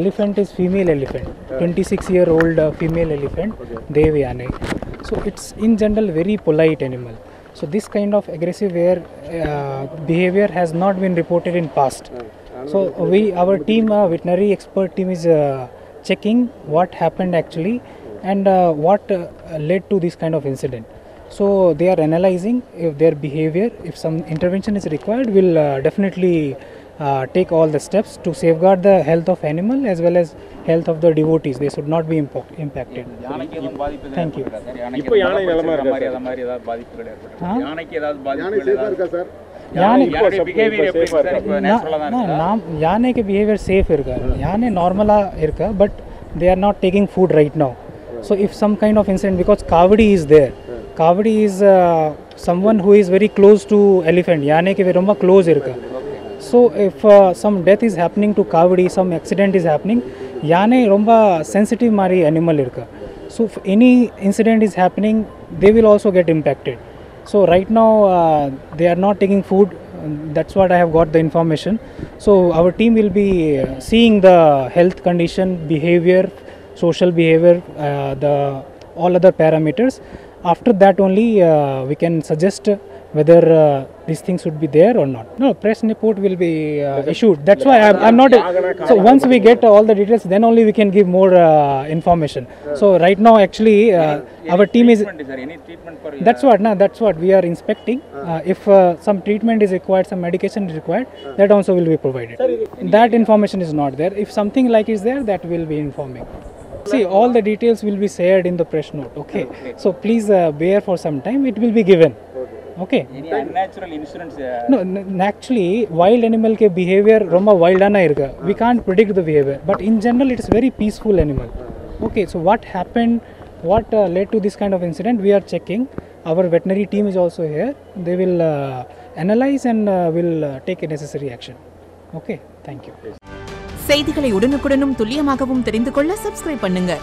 Elephant is female elephant, 26 year old uh, female elephant, Deivanai. So it's in general very polite animal. So this kind of aggressive air, uh, behavior has not been reported in past. So we, our team, uh, veterinary expert team is uh, checking what happened actually and uh, what uh, led to this kind of incident. So they are analyzing if their behavior, if some intervention is required, will uh, definitely uh, take all the steps to safeguard the health of animal as well as health of the devotees. They should not be impact, impacted. யானைக்கு எதுவும் பாதிப்பு எதுவும் Thank you. ஏற்பட்டிருக்கா sir? யானைக்கு இப்போ யானை எதுவும் நிலைமை இருக்கா மாதிரி சார்? அது மாதிரி ஏதாவது பாதிப்புகள் ஏற்பட்டிருக்கா? ஆ? யானைக்கு ஏதாவது யானை பாதிப்புகள் சேஃபா ஏதாவது இருக்கா சார் யானை இப்போ யானையுடைய சப்- behavior இப்போ எப்படி safe ஆ சார்? இப்போ நா- natural ஆ தான் நா- இருக்கா? நாம் யானைக்கு பிஹேவியர் சேஃப் இருக்கா யானை நார்மலாக இருக்கா but they are not taking food right now so if some kind of incident because kavadi is there kavadi is someone who is very close to elephant யானைக்கு ரொம்ப க்ளோஸ் இருக்கா so if uh, some death is happening to kavadi, some accident is happening, yane romba sensitive mari animal. So any incident is happening, they will also get impacted. So right now uh, they are not taking food. That's what I have got the information. So our team will be uh, seeing the health condition, behavior, social behavior, the all other parameters. After that only we can suggest whether uh, these things should be there or not. No, press report will be uh, issued. That's why I'm, I'm not. So once we get all the details, then only we can give more uh, information. So right now actually uh, our team is Treatment, sir. Any treatment for that's what, no, that's what we are inspecting. Uh, if uh, some treatment is required, some medication is required, that also will be provided. That information is not there. If something like is there, that will be informing. See, all the details will be shared in the press note. Okay, so please uh, bear for some time. It will be given. Okay actually wild அனிமலுக்கு behaviour ரொம்ப வைல்டான இருக்கு we can't predict the behaviour but in general it's very peaceful animal okay so what happen what late to this kind of incident we are checking our veterinary team is also here they will analyse and will take a necessary action okay thank you செய்திகளை உடனுக்குடனும் துல்லியமாகவும் தெரிந்து கொள்ள subscribe பண்ணுங்கள்